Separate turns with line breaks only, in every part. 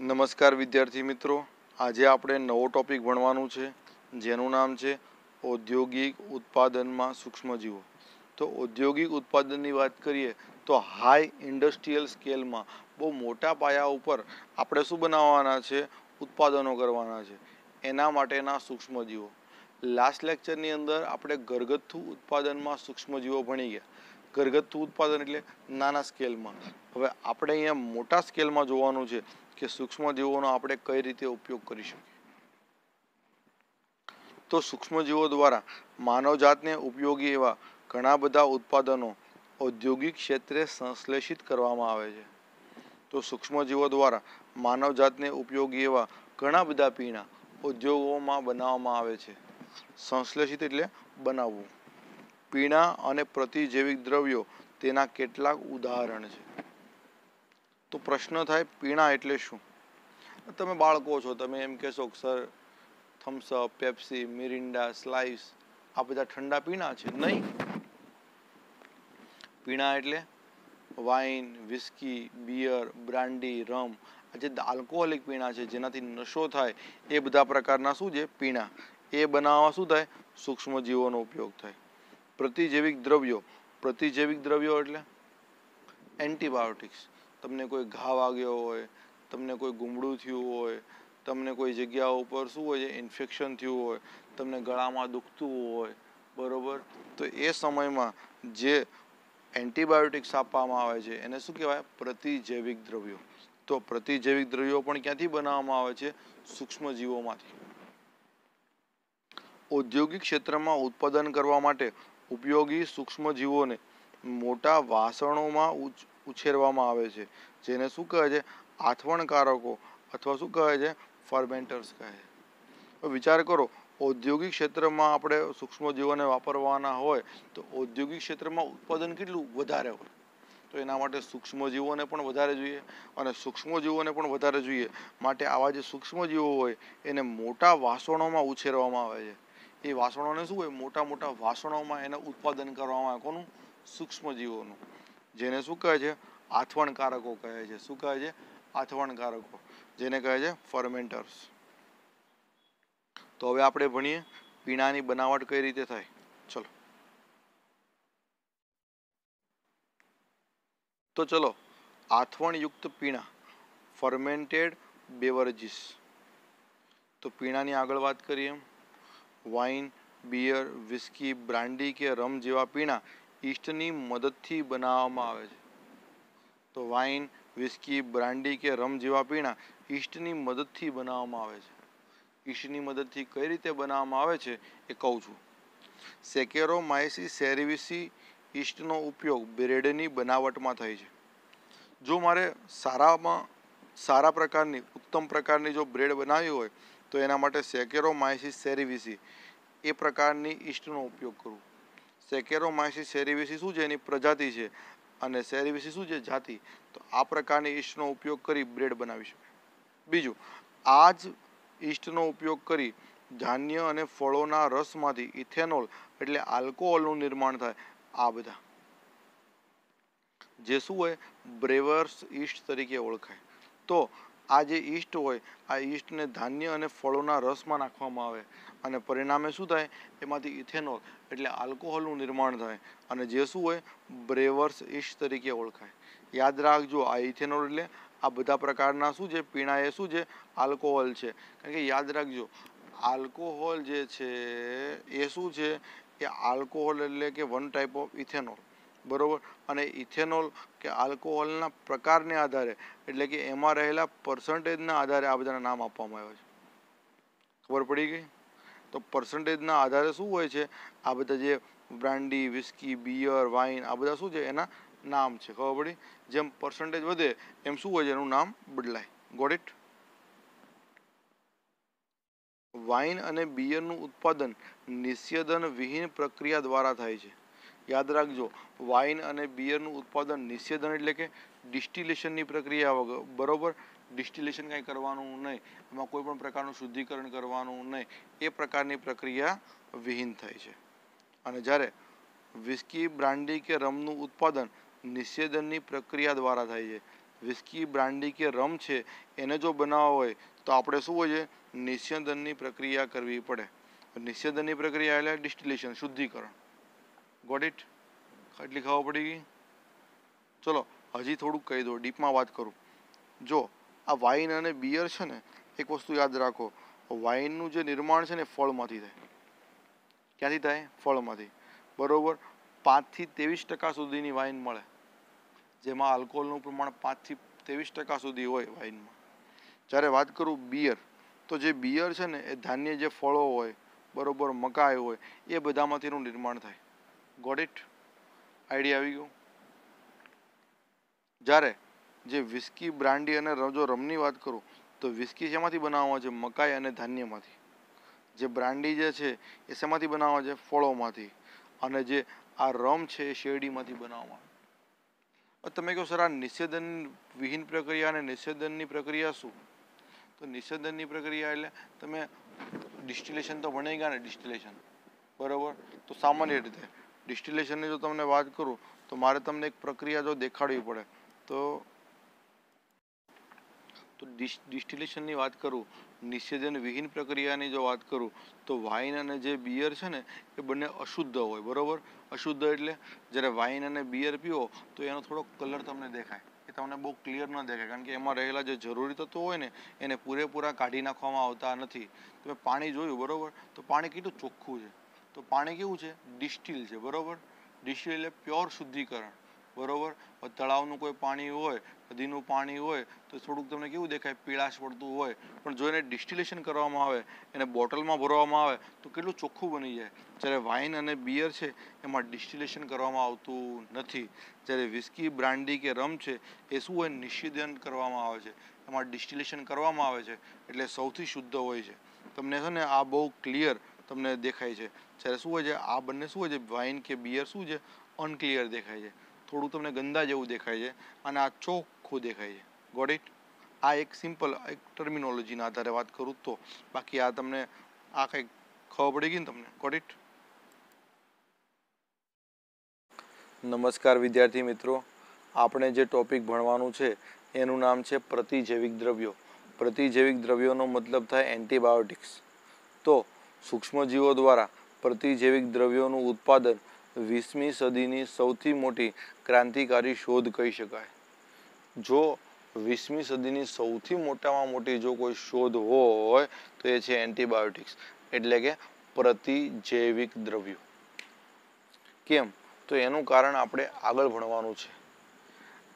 નમસ્કાર વિદ્યાર્થી મિત્રો. આજે આપણે નવો ટોપિક ભણવાનું છે, જેનું નામ છે ઔદ્યોગિક ઉત્પાદનમાં સૂક્ષ્મજીવો. તો ઔદ્યોગિક ઉત્પાદનની વાત કરીએ, તો હાઈ ઇન્ડસ્ટ્રીયલ સ્કેલમાં બહુ મોટા પાયા ઉપર આપણે શું બનાવવાના છે? ઉત્પાદનો કરવાના છે. એના માટેના સૂક્ષ્મજીવો. લાસ્ટ લેક્ચરની અંદર આપણે ઘરગથ્થુ ઉત્પાદનમાં સૂક્ષ્મજીવો ભણી ગયા. ઘરગથ્થુ ઉત્પાદન એટલે નાના સ્કેલમાં. હવે આપણે અહીંયા મોટા સ્કેલમાં જોવાનું છે કે સૂક્ષ્મજીવોનો આપણે કઈ રીતે ઉપયોગ કરી શકીએ? તો સૂક્ષ્મજીવો દ્વારા માનવજાતને ઉપયોગી એવા ઘણા બધા ઉત્પાદનો ઔદ્યોગિક ક્ષેત્રે સંશ્લેષિત કરવામાં આવે છે. તો સૂક્ષ્મજીવો દ્વારા માનવજાતને ઉપયોગી એવા ઘણા બધા પીણા ઉદ્યોગોમાં બનાવવામાં આવે છે. સંશ્લેષિત એટલે બનાવવું. પીણા અને પ્રતિજૈવિક દ્રવ્યો તેના કેટલાક ઉદાહરણ છે. તો પ્રશ્ન થાય, પીણા એટલે શું? તમે બાળકો છો, તમે એમ કહેશો કે sir Thums Up Pepsi Mirinda Slice આ બધા ઠંડા પીણા છે? નહીં. પીણા એટલે wine whisky beer brandy rum આ જે આલ્કોહોલિક પીણા છે, જેનાથી નશો થાય, એ બધા પ્રકારના શું છે? પીણા. એ બનાવવામાં શું થાય? સૂક્ષ્મજીવોનો ઉપયોગ થાય. પ્રતિજૈવિક દ્રવ્યો. પ્રતિજૈવિક દ્રવ્યો એટલે એન્ટીબાયોટિક્સ તમને કોઈ ઘા વાગ્યો હોય, તમને કોઈ ગુમડું થયું હોય, તમને કોઈ જગ્યા ઉપર શું હોય છે ઇન્ફેક્શન થયું હોય, તમને ગળામાં દુખતું હોય, બરોબર? તો એ સમયમાં જે એન્ટીબાયોટિક્સ આપવામાં આવે છે, એને શું કહેવાય? પ્રતિજૈવિક દ્રવ્યો. તો પ્રતિજૈવિક દ્રવ્યો પણ ક્યાંથી બનાવવામાં આવે છે? સૂક્ષ્મજીવોમાંથી. ઔદ્યોગિક ક્ષેત્રમાં ઉત્પાદન કરવા માટે ઉપયોગી સૂક્ષ્મજીવોને મોટા વાસણોમાં ઉછેરવામાં આવે છે, જેને શું કહે છે? આથવણકારકો અથવા શું કહે છે? ફર્મેન્ટર્સ કહે છે. વિચાર કરો, ઔદ્યોગિક ક્ષેત્રમાં આપણે સૂક્ષ્મજીવોને વાપરવાના હોય, તો ઔદ્યોગિક ક્ષેત્રમાં ઉત્પાદન કેટલું વધારે હોય? તો એના માટે સૂક્ષ્મજીવોને પણ વધારે જોઈએ અને સૂક્ષ્મજીવોને પણ વધારે જોઈએ. માટે આવા જે સૂક્ષ્મજીવો હોય, એને મોટા વાસણોમાં ઉછેરવામાં આવે છે. એ વાસણોને શું હોય? મોટા મોટા વાસણોમાં એને ઉત્પાદન કરવામાં આવે. કોનું? સૂક્ષ્મજીવોનું. જેને શું કહે છે? આથવણકારકો કહે છે. શું કહે છે? આથવણકારકો. જેને કહે છે ફર્મેન્ટર્સ તો હવે આપણે ભણીએ પીણાની બનાવટ કઈ રીતે થાય? ચલો. તો ચલો, આથવણયુક્ત પીણા ફર્મેન્ટેડ બેવરેજીસ તો પીણાની આગળ વાત કરીએ. વાઇન બિયર વિસ્કી બ્રાન્ડી કે રમ જેવા પીણા ઈસ્ટની મદદથી બનાવવામાં આવે છે. તો વાઇન, વિસ્કી, બ્રાન્ડી કે રમ જેવા પીણા ઈસ્ટની મદદથી બનાવવામાં આવે છે. ઈસ્ટની મદદથી કઈ રીતે બનાવવામાં આવે છે એ કહું છું. સેકેરોમાઇસી સેરિવિસી ઈસ્ટનો ઉપયોગ બ્રેડની બનાવટમાં થાય છે. જો મારે સારામાં સારા પ્રકારની, ઉત્તમ પ્રકારની જો બ્રેડ બનાવવી હોય, તો એના માટે સેકેરોમાઇસિસ સેરિવિસી એ પ્રકારની ઈસ્ટનો ઉપયોગ કરવો સેકેરોમાઇસિસ સેરિવિસી શું છે? એની પ્રજાતિ છે. અને સેરિવિસી શું છે? જાતિ. તો આ પ્રકારની ઈસ્ટનો ઉપયોગ કરી બ્રેડ બનાવી શકાય. બીજું આ જ ઈસ્ટનો ઉપયોગ કરી ધાન્ય અને ફળોના રસમાંથી ઇથેનોલ એટલે આલ્કોહોલનું નિર્માણ થાય. આ બધા. જે શું હોય? બ્રેવર્સ ઈસ્ટ તરીકે ઓળખાય. તો આ જે ઈસ્ટ હોય, આ ઈસ્ટને ધાન્ય અને ફળોના રસમાં નાખવામાં આવે. અને પરિણામે શું થાય? એમાંથી ઇથેનોલ, એટલે આલ્કોહોલનું નિર્માણ થાય અને જે શું હોય? બ્રેવર્સ ઇશ તરીકે ઓળખાય. યાદ રાખજો, આ ઇથેનોલ એટલે આ બધા પ્રકારના શું છે? પીણા એ શું છે? આલ્કોહોલ છે. કારણ કે યાદ રાખજો, આલ્કોહોલ જે છે એ શું છે? એ આલ્કોહોલ એટલે કે વન ટાઈપ ઓફ ઇથેનોલ. બરોબર? અને ઇથેનોલ કે આલ્કોહોલના પ્રકારને આધારે, એટલે કે એમાં રહેલા પર્સન્ટેજના આધારે આ બધાના નામ આપવામાં આવ્યા છે. ખબર પડી ગઈ? તો પર્સન્ટેજના આધારે શું હોય છે? આ બધા જે બ્રાન્ડી વિસ્કી બિયર વાઇન આ બધા શું છે? એના નામ છે, ખબર પડી? જેમ પર્સન્ટેજ વધે, એમ શું હોય છે? એનું નામ બદલાય. ગોટ ઇટ વાઇન અને બિયરનું ઉત્પાદન નિષેધન વિહીન પ્રક્રિયા દ્વારા થાય છે. યાદ રાખજો વાઇન અને બિયરનું ઉત્પાદન નિષેધન એટલે કે ડિસ્ટિલેશનની પ્રક્રિયા વગર. બરોબર? ડિસ્ટિલેશન કાંઈ કરવાનું નહીં, એમાં કોઈ પણ પ્રકારનું શુદ્ધિકરણ કરવાનું નહીં, એ પ્રકારની પ્રક્રિયા વિહીન થાય છે. અને જ્યારે વિસ્કી બ્રાન્ડી કે રમનું ઉત્પાદન નિષેધનની પ્રક્રિયા દ્વારા થાય છે વિસ્કી બ્રાન્ડી કે રમ છે, એને જો બનાવવા હોય, તો આપણે શું હોય છે? નિષેધનની પ્રક્રિયા કરવી પડે. નિષેધનની પ્રક્રિયા એટલે ડિસ્ટિલેશન શુદ્ધિકરણ. ગોટ ઇટ એટલી ખબર પડી ગઈ? ચલો, હજી થોડુંક કહી દો ડીપમાં વાત કરું. જો આ વાઇન અને બિયર છે ને, એક વસ્તુ યાદ રાખો વાઇનનું જે નિર્માણ છે ને ફળમાંથી થાય. ક્યાંથી થાય? ફળમાંથી. બરોબર? પાંચથી ત્રેવીસ ટકા સુધીની વાઇન મળે. જેમાં આલ્કોહોલનું પ્રમાણ પાંચથી ત્રેવીસ ટકા સુધી હોય વાઇનમાં જ્યારે વાત કરું બિયર તો જે બિયર છે ને, એ ધાન્ય જે ફળો હોય, બરોબર, મકાઈ હોય, એ બધામાંથી એનું નિર્માણ થાય. ગોટ ઇટ આઈડિયા આવી ગયો? જ્યારે જે વિસ્કી બ્રાન્ડી અને જો રમની વાત કરું, તો વિસ્કી શેમાંથી બનાવવામાં છે? મકાઈ અને ધાન્યમાંથી. જે બ્રાન્ડી જે છે, એ શેમાંથી બનાવવામાં છે? ફળોમાંથી. અને જે આ રમ છે, એ શેરડીમાંથી બનાવવામાં તમે કહો, સર, આ નિષેધન વિહીન પ્રક્રિયા અને નિષેધનની પ્રક્રિયા શું? તો નિષેધનની પ્રક્રિયા એટલે તમે ડિસ્ટિલેશન તો ભણી ગયા ને ડિસ્ટિલેશન બરાબર? તો સામાન્ય રીતે ડિસ્ટિલેશનની જો તમને વાત કરું, તો મારે તમને એક પ્રક્રિયા જો દેખાડવી પડે, તો તો ડિસ્ટિલેશનની વાત કરું, નિષેધન વિહીન પ્રક્રિયાની જો વાત કરું, તો વાઇન અને જે બિયર છે ને, એ બંને અશુદ્ધ હોય, બરાબર? અશુદ્ધ એટલે જ્યારે વાઇન અને બિયર પીવો તો એનો થોડોક કલર તમને દેખાય. એ તમને બહુ ક્લિયર ન દેખાય, કારણ કે એમાં રહેલા જે જરૂરી તત્વો હોય ને, એને પૂરેપૂરા કાઢી નાખવામાં આવતા નથી. તમે પાણી જોયું, બરાબર? તો પાણી કેટલું ચોખ્ખું છે? તો પાણી કેવું છે? ડિસ્ટિલ છે, બરોબર? ડિસ્ટિલ એટલે પ્યોર શુદ્ધિકરણ. બરોબર? તળાવનું કોઈ પાણી હોય, નદીનું પાણી હોય, તો થોડુંક તમને કેવું દેખાય? પીળાશ પડતું હોય. પણ જો એને ડિસ્ટિલેશન કરવામાં આવે, એને બોટલમાં ભરવામાં આવે, તો કેટલું ચોખ્ખું બની જાય? જ્યારે વાઇન અને બિયર છે, એમાં ડિસ્ટિલેશન કરવામાં આવતું નથી. જ્યારે વિસ્કી બ્રાન્ડી કે રમ છે, એ શું હોય? નિષેધન કરવામાં આવે છે. એમાં ડિસ્ટિલેશન કરવામાં આવે છે, એટલે સૌથી શુદ્ધ હોય છે. તમને છે ને આ બહુ ક્લિયર તમને દેખાય છે. જ્યારે શું હોય છે? આ બંને શું હોય છે? વાઇન કે બિયર શું છે? અનક્લિયર દેખાય છે. થોડું તમને ગંદા જેવું દેખાય છે અને આ ચોખ્ખું દેખાય છે. ગોડ ઇટ આ એક સિમ્પલ એક ટર્મિનોલોજીના આધારે વાત કરું તો બાકી આ તમને, આ કંઈક ખબર પડી ગઈ ને તમને? ગોડ ઇટ નમસ્કાર વિદ્યાર્થી મિત્રો. આપણે જે ટોપિક ભણવાનું છે એનું નામ છે પ્રતિજૈવિક દ્રવ્યો. પ્રતિજૈવિક દ્રવ્યોનો મતલબ થાય એન્ટીબાયોટિક્સ તો સૂક્ષ્મજીવો દ્વારા પ્રતિજૈવિક દ્રવ્યોનું ઉત્પાદન વીસમી સદીની સૌથી મોટી ક્રાંતિકારી શોધ કહી શકાય. જો વીસમી સદીની સૌથી મોટામાં મોટી જો કોઈ શોધ હોય, તો એ છે એન્ટીબાયોટિક્સ, એટલે કે પ્રતિજૈવિક દ્રવ્યો. કેમ? તો એનું કારણ આપણે આગળ ભણવાનું છે.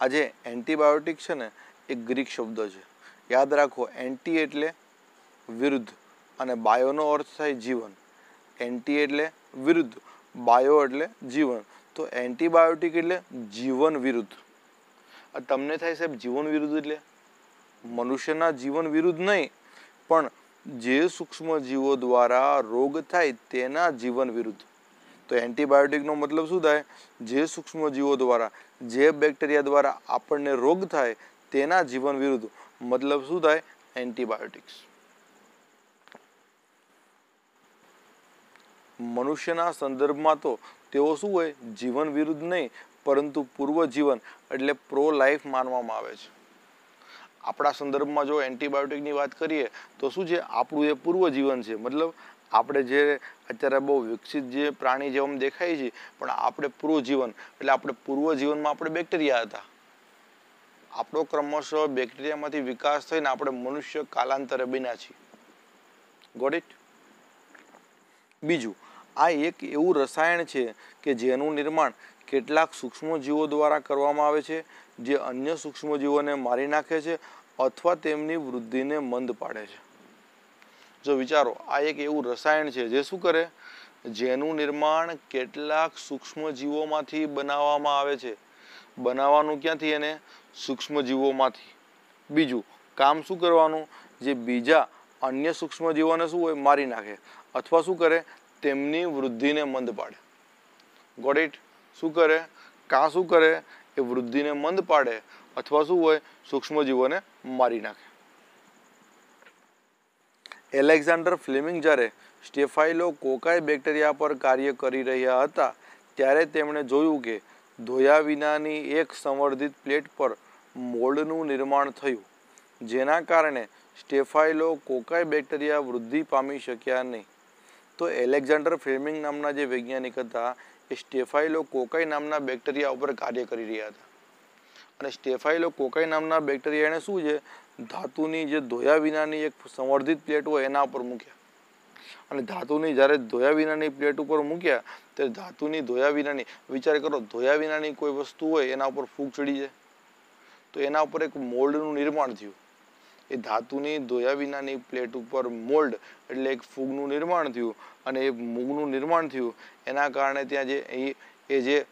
આજે એન્ટીબાયોટિક છે ને, એ ગ્રીક શબ્દ છે. યાદ રાખો, એન્ટી એટલે વિરુદ્ધ, અને બાયોનો અર્થ થાય જીવન. એન્ટી એટલે વિરુદ્ધ બાયો એટલે જીવન. તો એન્ટીબાયોટિક એટલે જીવન વિરુદ્ધ. તમને થાય સાહેબ જીવન વિરુદ્ધ એટલે? મનુષ્યના જીવન વિરુદ્ધ નહીં, પણ જે સૂક્ષ્મ જીવો દ્વારા રોગ થાય તેના જીવન વિરુદ્ધ. તો એન્ટીબાયોટિકનો મતલબ શું થાય? જે સૂક્ષ્મ જીવો દ્વારા, જે બેક્ટેરિયા દ્વારા આપણને રોગ થાય તેના જીવન વિરુદ્ધ. મતલબ શું થાય? એન્ટીબાયોટિક્સ મનુષ્યના સંદર્ભમાં તો તેઓ શું હોય? જીવન વિરુદ્ધ નહીં, પરંતુ પૂર્વ જીવન, એટલે પ્રો લાઈફ માનવામાં આવે છે. આપણા સંદર્ભમાં જો એન્ટીબાયોટિકની વાત કરીએ, તો શું છે? આપણું એ પૂર્વ જીવન છે. મતલબ આપણે જે અત્યારે બહુ વિકસિત જે પ્રાણી જેમ દેખાય છે, પણ આપણે પૂર્વ જીવન, એટલે આપણે પૂર્વ જીવનમાં આપણે બેક્ટેરિયા હતા. આપણો ક્રમશઃ બેક્ટેરિયામાંથી વિકાસ થઈને આપણે મનુષ્ય કાલાંતરે બન્યા છીએ. ગોટ ઇટ બીજું આ એક એવું રસાયણ છે કે જેનું નિર્માણ કેટલાક સૂક્ષ્મજીવો દ્વારા કરવામાં આવે છે, જે અન્ય સૂક્ષ્મજીવોને મારી નાખે છે અથવા તેમની વૃદ્ધિને મંદ પાડે છે. જો વિચારો, આ એક એવું રસાયણ છે જે શું કરે? જેનું નિર્માણ કેટલાક સૂક્ષ્મજીવોમાંથી બનાવવામાં આવે છે. બનાવવાનું ક્યાંથી એને? સૂક્ષ્મજીવોમાંથી. બીજું, કામ શું કરવાનું? જે બીજા અન્ય સૂક્ષ્મજીવોને શું હોય? મારી નાખે. અથવા શું કરે? તેમની વૃદ્ધિને મંદ પાડે. ગોટ ઇટ શું કરે? કાં શું કરે? એ વૃદ્ધિને મંદ પાડે અથવા શું હોય? સૂક્ષ્મજીવોને મારી નાખે. એલેક્ઝાન્ડર ફ્લેમિંગ જ્યારે સ્ટેફાઇલો કોકાઈ બેક્ટેરિયા પર કાર્ય કરી રહ્યા હતા, ત્યારે તેમણે જોયું કે ધોયા વિનાની એક સંવર્ધિત પ્લેટ પર મોલ્ડનું નિર્માણ થયું, જેના કારણે સ્ટેફાઇલો કોકાઈ બેક્ટેરિયા વૃદ્ધિ પામી શક્યા નહીં. તો એલેક્ઝાન્ડર ફિલ્મિંગ નામના જે વૈજ્ઞાનિક હતા, એ સ્ટેફાઇલો કોકાઈ નામના બેક્ટેરિયા ઉપર કાર્ય કરી રહ્યા હતા. અને સ્ટેફાઇલો કોકાઈ નામના બેક્ટેરિયા એણે શું છે? ધાતુની જે ધોયા વિનાની એક સંવર્ધિત પ્લેટ હોય એના ઉપર મૂક્યા. અને ધાતુની જ્યારે ધોયા વિનાની પ્લેટ ઉપર મૂક્યા, ત્યારે ધાતુની ધોયા વિનાની, વિચાર કરો, ધોયા વિનાની કોઈ વસ્તુ હોય એના ઉપર ફૂગ ચડી જાય. તો એના ઉપર એક મોલ્ડનું નિર્માણ થયું. એ ધાતુની ધોયા વિનાની પ્લેટ ઉપર મોલ્ડ એટલે એક ફૂગનું નિર્માણ થયું. અને એ મૂગનું નિર્માણ થયું, એના કારણે ત્યાં જે એ જે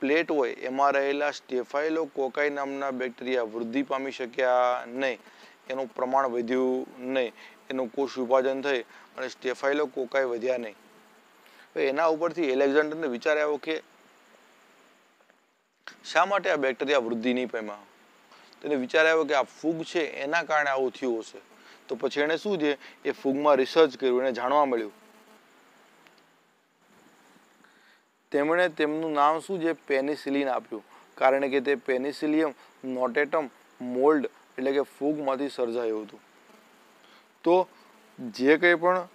પ્લેટ હોય, એમાં રહેલા સ્ટેફાઇલો કોકાઈ નામના બેક્ટેરિયા વૃદ્ધિ પામી શક્યા નહીં. એનું પ્રમાણ વધ્યું નહીં. એનું કોષ વિભાજન થઈ અને સ્ટેફાઇલો કોકાઈ વધ્યા નહીં. એના ઉપરથી એલેક્ઝાન્ડરને વિચાર આવ્યો કે શા માટે આ બેક્ટેરિયા વૃદ્ધિ નહીં પામ્યા? તેને વિચાર આવ્યો કે આ ફૂગ છે, એના કારણે આવું થયું હશે. તો પછી એણે શું છે એ ફૂગમાં રિસર્ચ કર્યું, એને જાણવા મળ્યું. તેમણે તેમનું નામ શું છે? પેનિસિલિન આપ્યું. કારણ કે તે પેનિસિલિયમ નોટેટમ મોલ્ડ એટલે કે ફૂગમાંથી સર્જાયું હતું. તો જે કંઈ પણ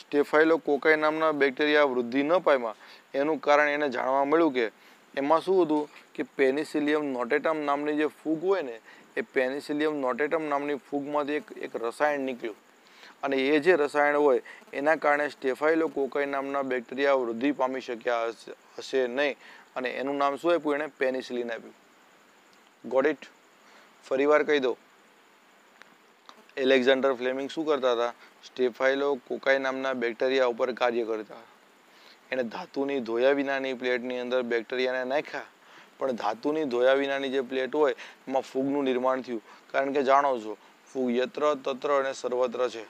સ્ટેફાઇલો કોકાઈ નામના બેક્ટેરિયા વૃદ્ધિ ન પામ્યા, એનું કારણ એને જાણવા મળ્યું કે એમાં શું હતું કે પેનિસિલિયમ નોટેટમ નામની જે ફૂગ હોય ને, એ પેનિસિલિયમ નોટેટમ નામની ફૂગમાંથી એક એક રસાયણ નીકળ્યું. અને એ જે રસાયણ હોય, એના કારણે સ્ટેફાઇલો કોકાઈ નામના બેક્ટેરિયા વૃદ્ધિ પામી શક્યા હશે નહીં. અને એનું નામ શું આપ્યું? એણે પેનિસિલિન આપ્યું. ગોડ ઇટ ફરીવાર કહી દો એલેક્ઝાન્ડર ફ્લેમિંગ શું કરતા હતા? સ્ટેફાઇલો કોકાઈ નામના બેક્ટેરિયા ઉપર કાર્ય કરતા એણે ધાતુની ધોયા વિનાની પ્લેટની અંદર બેક્ટેરિયાને નાખ્યા. પણ ધાતુની ધોયા વિનાની જે પ્લેટ હોય, એમાં ફૂગનું નિર્માણ થયું. કારણ કે જાણો છો, ફૂગ યત્ર, તત્ર અને સર્વત્ર છે.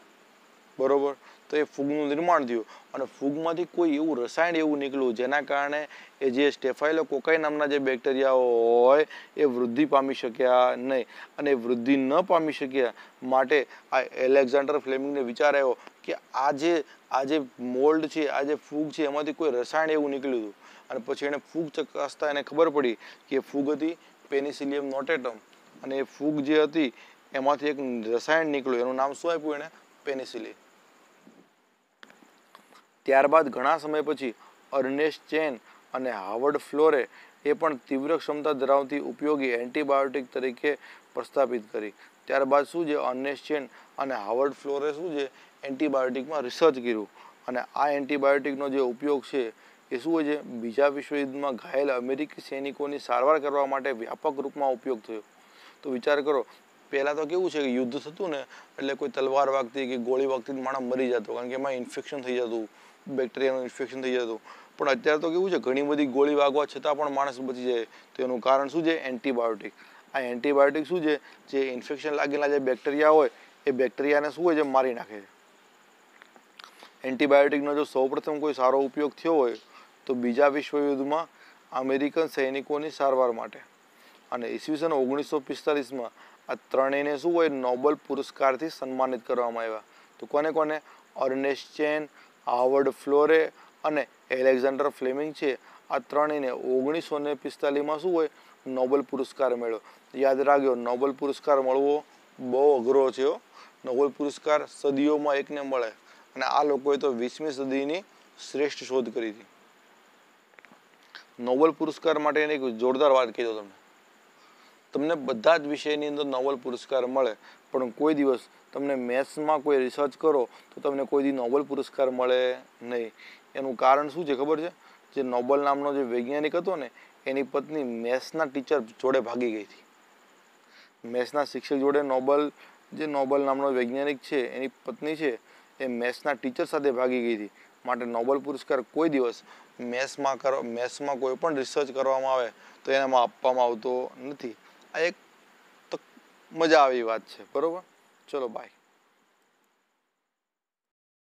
બરોબર? તો એ ફૂગનું નિર્માણ થયું. અને ફૂગમાંથી કોઈ એવું રસાયણ એવું નીકળ્યું જેના કારણે એ જે સ્ટેફાઇલો કોકાઈ નામના જે બેક્ટેરિયાઓ હોય, એ વૃદ્ધિ પામી શક્યા નહીં. અને વૃદ્ધિ ન પામી શક્યા માટે આ એલેક્ઝાન્ડર ફ્લેમિંગને વિચાર આવ્યો કે આ જે આ જે મોલ્ડ છે, આ જે ફૂગ છે, એમાંથી કોઈ રસાયણ એવું નીકળ્યું હતું. અને પછી એણે ફૂગ ચકાસતા એને ખબર પડી કે ફૂગ હતી પેનિસિલિયમ નોટેટમ. અને એ ફૂગ જે હતી, એમાંથી એક રસાયણ નીકળ્યું. એનું નામ શું આપ્યું એણે? પેનિસિલિન. ત્યારબાદ ઘણા સમય પછી અર્નેસ્ટ ચેન અને હાવર્ડ ફ્લોરે એ પણ તીવ્ર ક્ષમતા ધરાવતી ઉપયોગી એન્ટીબાયોટિક તરીકે પ્રસ્થાપિત કરી. ત્યારબાદ શું છે? અર્નેસ્ટ ચેન અને હાવર્ડ ફ્લોરે શું છે? એન્ટીબાયોટિકમાં રિસર્ચ કર્યું અને આ એન્ટીબાયોટિકનો જે ઉપયોગ છે એ શું હોય છે? બીજા વિશ્વયુદ્ધમાં ઘાયલ અમેરિકી સૈનિકોની સારવાર કરવા માટે વ્યાપક રૂપમાં ઉપયોગ થયો. તો વિચાર કરો, પહેલાં તો કેવું છે કે યુદ્ધ થતું ને એટલે કોઈ તલવાર વાગતી કે ગોળી વાગતી માણસ મરી જતો, કારણ કે એમાં ઇન્ફેક્શન થઈ જતું. બેક્ટેરિયાનું ઇન્ફેક્શન થઈ જતું પણ અત્યારે તો કેવું છે, ઘણી બધી ગોળી વાગવા છતાં પણ માણસ બચી જાય. તો એનું કારણ શું છે? એન્ટીબાયોટિક આ એન્ટીબાયોટિક શું છે? જે ઇન્ફેક્શન લાગેલા જે બેક્ટેરિયા હોય, એ બેક્ટેરિયાને શું હોય છે? મારી નાખે છે. એન્ટીબાયોટિકનો જો સૌપ્રથમ કોઈ સારો ઉપયોગ થયો હોય, તો બીજા વિશ્વયુદ્ધમાં અમેરિકન સૈનિકોની સારવાર માટે. અને ઈસવીસન ઓગણીસો પિસ્તાલીસમાં આ ત્રણેયને શું હોય? નોબલ પુરસ્કારથી સન્માનિત કરવામાં આવ્યા. તો કોને કોને? અર્નેસ્ટ ચેન હાવર્ડ ફ્લોરે અને એલેક્ઝાન્ડર ફ્લેમિંગ છે. આ ત્રણેયને ઓગણીસો ને પિસ્તાલીસમાં શું હોય? નોબલ પુરસ્કાર મળ્યો યાદ રાખજો, નોબલ પુરસ્કાર મળવો બહુ અઘરો છે નોબલ પુરસ્કાર સદીઓમાં એકને મળે અને આ લોકોએ તો વીસમી સદીની શ્રેષ્ઠ શોધ કરી હતી. નોબલ પુરસ્કાર માટેની એક જોરદાર વાત કહી દો તમને. તમને બધા જ વિષયની અંદર નોબલ પુરસ્કાર મળે, પણ કોઈ દિવસ તમને મેથ્સમાં કોઈ રિસર્ચ કરો, તો તમને કોઈ દી નોબલ પુરસ્કાર મળે નહીં. એનું કારણ શું છે ખબર છે? જે નોબલ નામનો જે વૈજ્ઞાનિક હતો ને, એની પત્ની મેથ્સના ટીચર જોડે ભાગી ગઈ હતી. મેથ્સના શિક્ષક જોડે નોબલ, જે નોબલ નામનો વૈજ્ઞાનિક છે, એની પત્ની છે, એ મેથ્સના ટીચર સાથે ભાગી ગઈ હતી. માટે નોબલ પુરસ્કાર કોઈ દિવસ મેથ્સમાં કરો, મેથ્સમાં કોઈ પણ રિસર્ચ કરવામાં આવે, તો એનામાં આપવામાં આવતો નથી. આ એક મજા આવી વાત છે, બરોબર? ચલો બાય